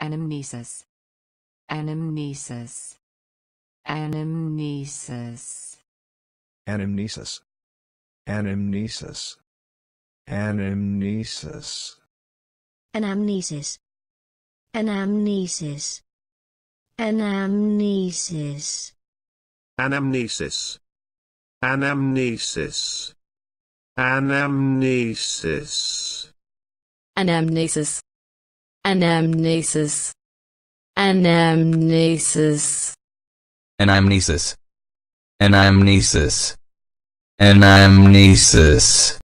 Anamnesis. Anamnesis. Anamnesis. Anamnesis. Anamnesis. Anamnesis. Anamnesis. Anamnesis. Anamnesis. Anamnesis. Anamnesis. Anamnesis. Anamnesis. Anamnesis. Anamnesis. Anamnesis. Anamnesis. Anamnesis.